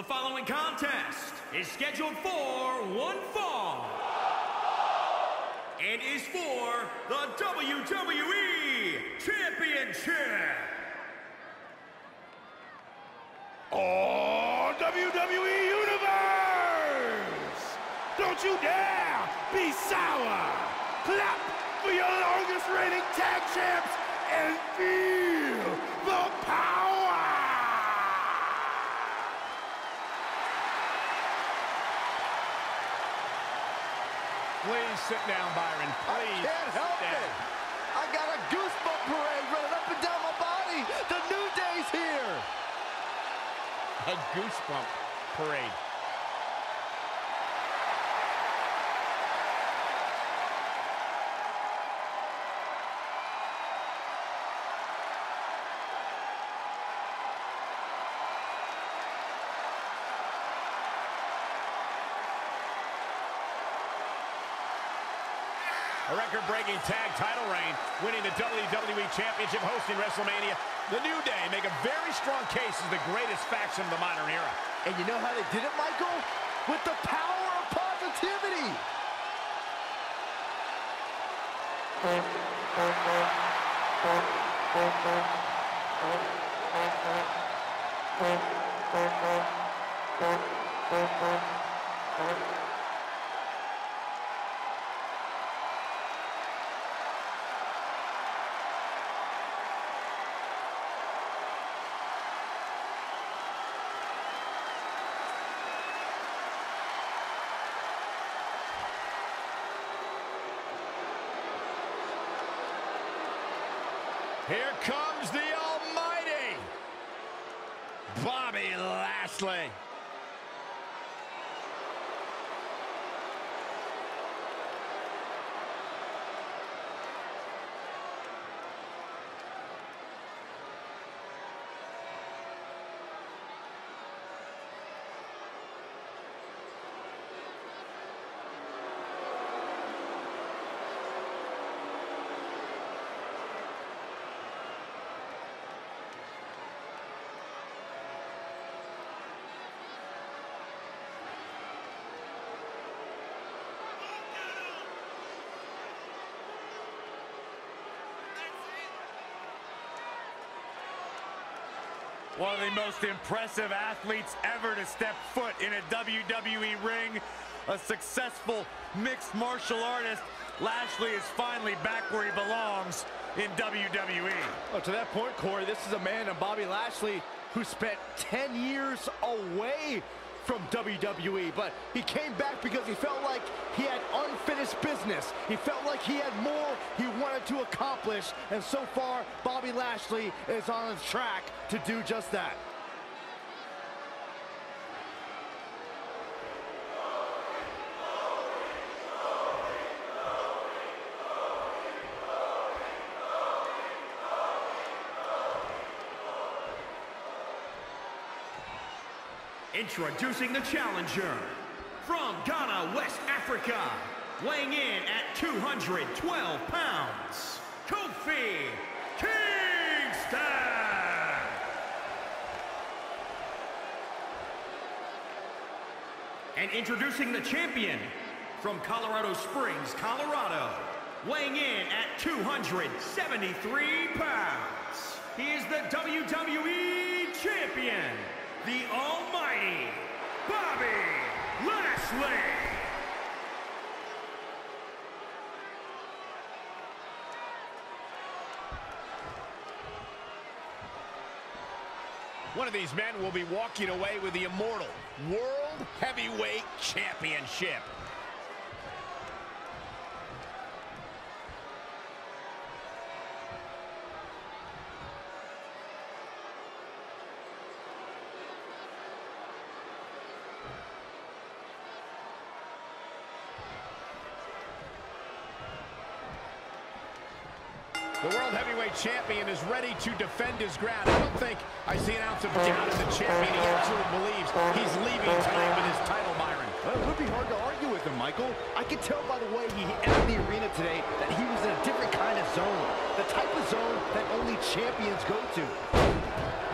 The following contest is scheduled for one fall and is for the WWE Championship. Oh, WWE Universe! Don't you dare be sour! Clap for your longest reigning tag champs and the power! Please sit down, Byron. Please I can't help sit down. it. I got a goosebump parade running up and down my body. The New Day's here. A goosebump parade. A record-breaking tag title reign, winning the WWE Championship, hosting WrestleMania. The New Day make a very strong case as the greatest faction of the modern era. And you know how they did it, Michael? With the power of positivity. Here comes the Almighty, Bobby Lashley. One of the most impressive athletes ever to step foot in a WWE ring. A successful mixed martial artist. Lashley is finally back where he belongs in WWE. Well, to that point, Corey, this is a man in Bobby Lashley who spent 10 years away from WWE, but he came back because he felt like he had unfinished business. He felt like he had more he wanted to accomplish, and so far, Bobby Lashley is on his track to do just that. Introducing the challenger from Ghana, West Africa, weighing in at 212 pounds, Kofi Kingston. And introducing the champion from Colorado Springs, Colorado, weighing in at 273 pounds. He is the WWE Champion, the Almighty Bobby Lashley. One of these men will be walking away with the immortal World Heavyweight Championship. The World Heavyweight Champion is ready to defend his ground. I don't think I see an ounce of doubt in the champion. He absolutely believes he's leaving tonight with his title, Byron. Well, it would be hard to argue with him, Michael. I could tell by the way he entered the arena today that he was in a different kind of zone. The type of zone that only champions go to.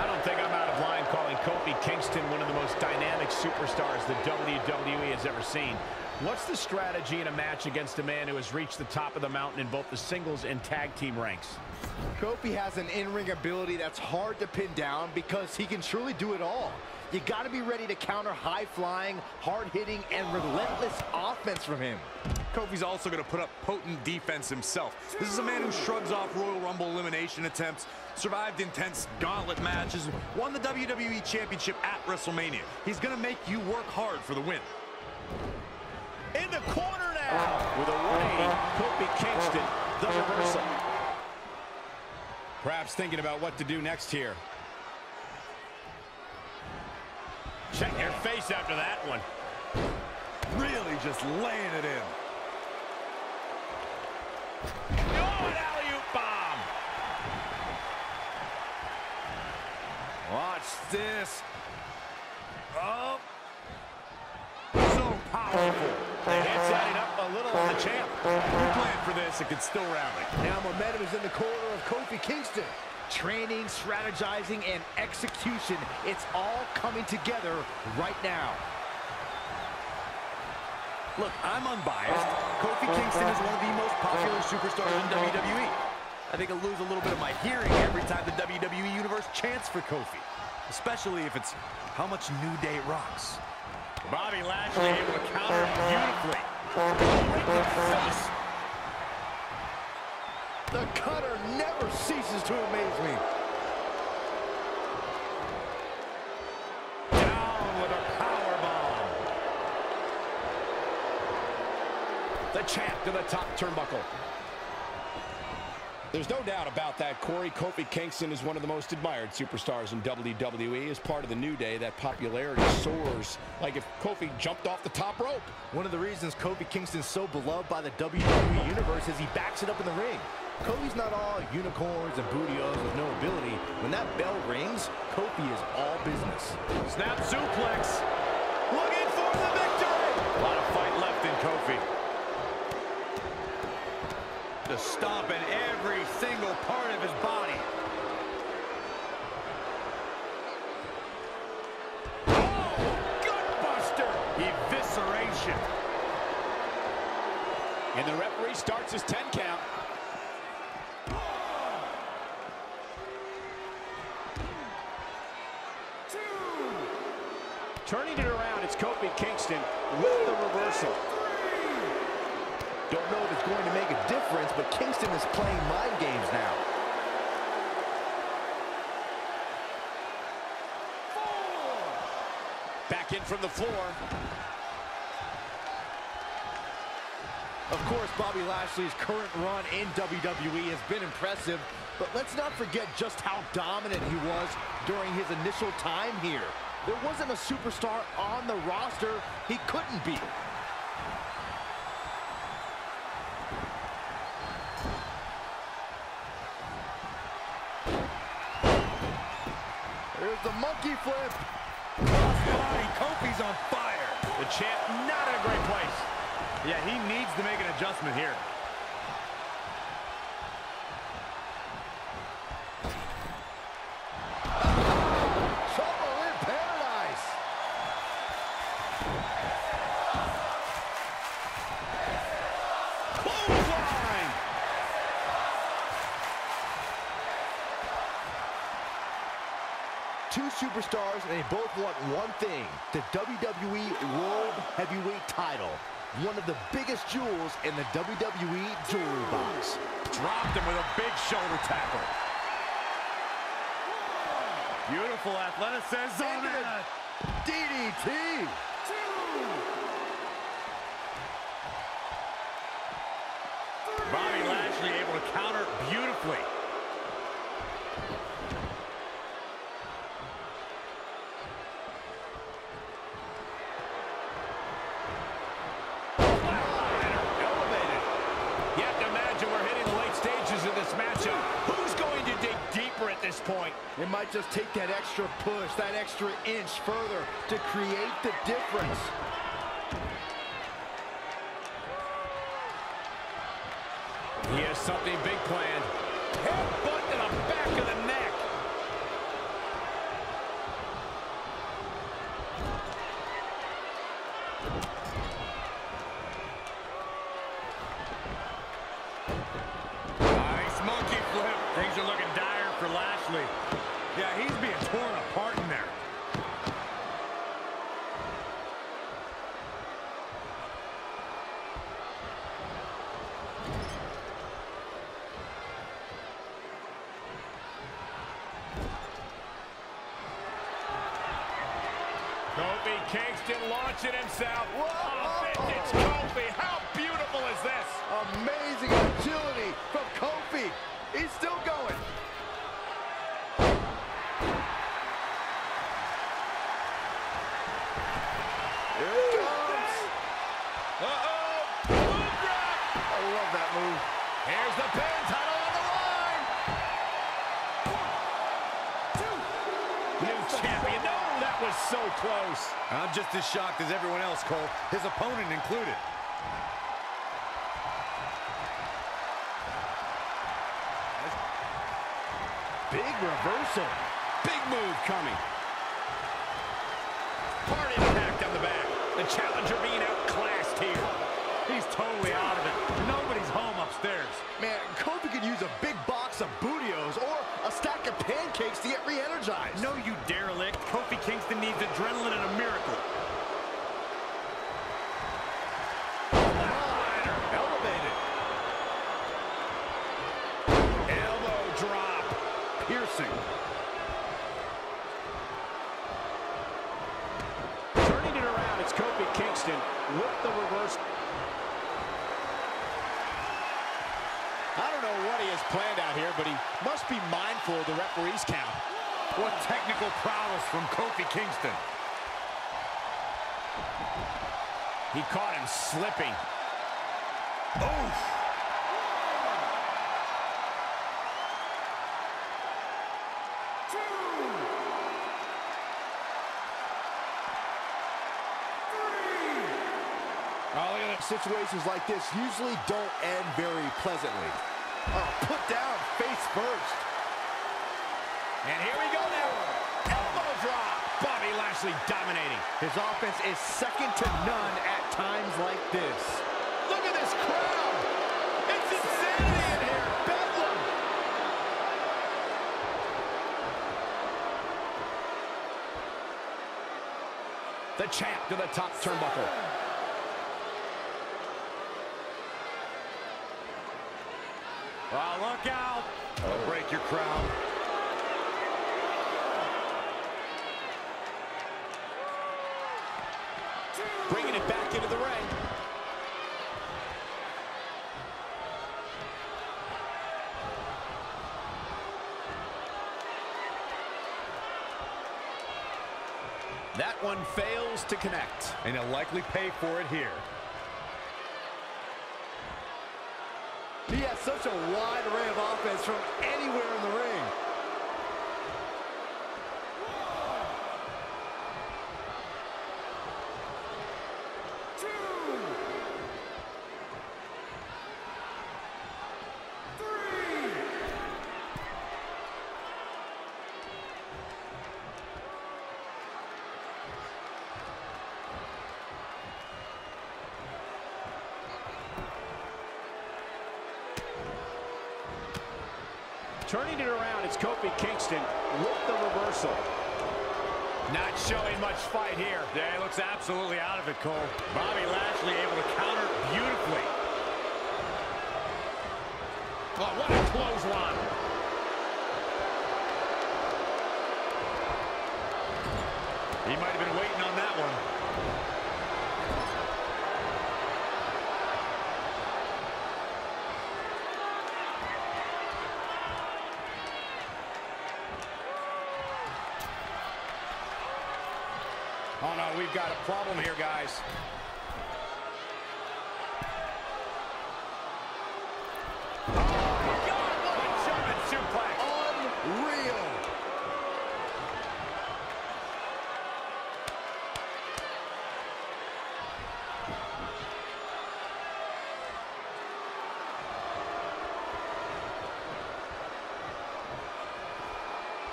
I don't think I'm out of line calling Kofi Kingston, one of the most dynamic superstars the WWE has ever seen. What's the strategy in a match against a man who has reached the top of the mountain in both the singles and tag team ranks? Kofi has an in-ring ability that's hard to pin down because he can truly do it all. You got to be ready to counter high-flying, hard-hitting, and relentless offense from him. Kofi's also going to put up potent defense himself. This is a man who shrugs off Royal Rumble elimination attempts, survived intense gauntlet matches, won the WWE Championship at WrestleMania. He's going to make you work hard for the win. In the corner now with a reigning Kofi Kingston, the reversal. Perhaps thinking about what to do next here. Check your face after that one. Really just laying it in. Oh, an alley-oop bomb. Watch this. Oh. So powerful. Head's adding up a little on the champ. You planned for this, it could still rally. Now momentum is in the corner of Kofi Kingston. Training, strategizing, and execution. It's all coming together right now. Look, I'm unbiased. Kofi Kingston is one of the most popular superstars in WWE. I think I'll lose a little bit of my hearing every time the WWE Universe chants for Kofi. Especially if it's how much New Day rocks. Bobby Lashley able to counter beautifully. The cutter never ceases to amaze me. The champ to the top turnbuckle. There's no doubt about that, Corey. Kofi Kingston is one of the most admired superstars in WWE. As part of the New Day, that popularity soars like if Kofi jumped off the top rope. One of the reasons Kofi Kingston's so beloved by the WWE Universe is he backs it up in the ring. Kofi's not all unicorns and Booty-O's with no ability. When that bell rings, Kofi is all business. Snap suplex. Looking for the victory. A lot of fight left in Kofi. To stomp in every single part of his body. Oh, gutbuster. Evisceration. And the referee starts his 10 count. Turning it around, it's Kofi Kingston with the reversal. Don't know if it's going to make a difference, but Kingston is playing mind games now. Back in from the floor. Of course, Bobby Lashley's current run in WWE has been impressive, but let's not forget just how dominant he was during his initial time here. There wasn't a superstar on the roster he couldn't beat. The monkey flip. Crossbody, Kofi's on fire. The champ not in a great place. Yeah, he needs to make an adjustment here. Trouble in paradise. Superstars, and they both want one thing, the WWE World Heavyweight title. One of the biggest jewels in the WWE jewelry box. Dropped him with a big shoulder tackle. Beautiful athleticism. DDT. Bobby Lashley able to counter beautifully. Elevated. You have to imagine we're hitting the late stages of this matchup. Who's going to dig deeper at this point? It might just take that extra push, that extra inch further to create the difference. He has something big planned. Headbutt to the back of the neck. Things are looking dire for Lashley. Yeah, he's being torn apart in there. Kofi Kingston launching himself. Whoa! Oh, vintage Kofi. How beautiful is this? Amazing agility from Kofi. He's still going. Close. I'm just as shocked as everyone else, Cole, his opponent included. Big reversal. Big move coming. Hard impact on the back. The challenger being outclassed here. He's totally out of it. Nobody's home upstairs. Man, Kofi could use a big box of Booty-O's or a stack of pancakes to get re-energized. No, you derelict. Kofi Kingston needs adrenaline and a miracle. Elevated. Elbow drop. Piercing. Turning it around, it's Kofi Kingston with the reverse. I don't know what he has planned out here, but he must be mindful of the referee's count. What technical prowess from Kofi Kingston. He caught him slipping. Oh, look at that. Situations like this usually don't end very pleasantly. Oh, put down face first. And here we go now. Elbow drop. Bobby Lashley dominating. His offense is second to none at times like this. Look at this crowd. It's insanity in here. Bedlam. The champ to the top turnbuckle. Oh, look out. Crown. Bringing it back into the ring. That one fails to connect. And he'll likely pay for it here. He has such a wide array of offense from anywhere in the ring. Turning it around, it's Kofi Kingston with the reversal. Not showing much fight here. Yeah, he looks absolutely out of it, Cole. Bobby Lashley able to counter beautifully. Oh, what a clothesline. He might have been waiting on that one. Oh, no, we've got a problem here, guys. Oh, German suplex. Unreal.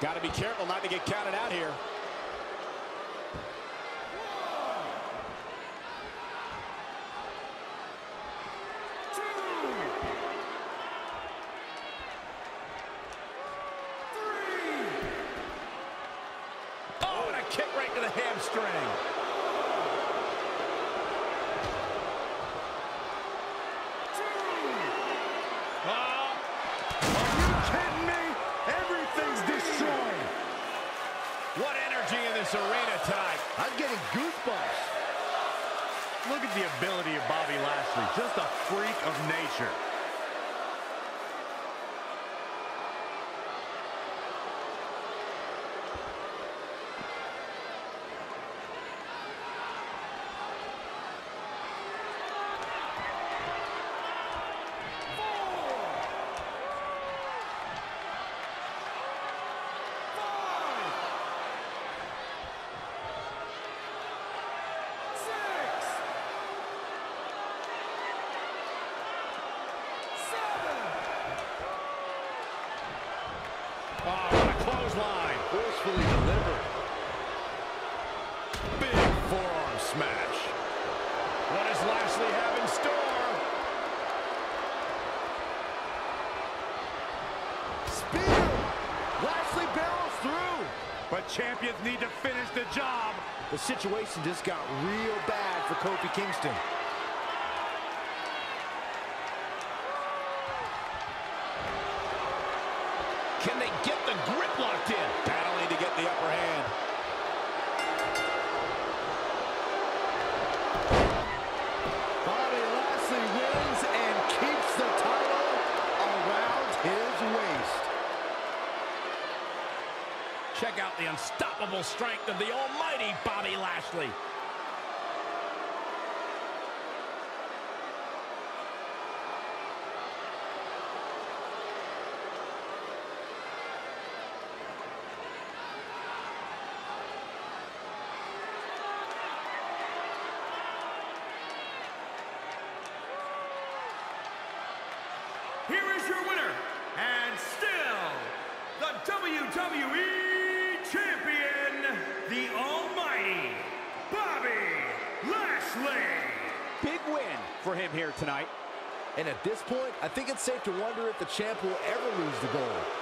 Got to be careful not to get counted out here. shoestring. Are you kidding me? Everything's destroyed. What energy in this arena tonight. I'm getting goosebumps. Look at the ability of Bobby Lashley. Just a freak of nature. Oh, what a clothesline. Forcefully delivered. Big forearm smash. What does Lashley have in store? Spear! Lashley barrels through. But champions need to finish the job. The situation just got real bad for Kofi Kingston. Can they get the grip locked in? Battling to get the upper hand. Bobby Lashley wins and keeps the title around his waist. Check out the unstoppable strength of the almighty Bobby Lashley. Here is your winner, and still the WWE Lashley. Big win for him here tonight. And at this point, I think it's safe to wonder if the champ will ever lose the gold.